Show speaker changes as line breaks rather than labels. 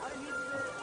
Hani biz de